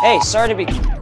Hey, sorry to be...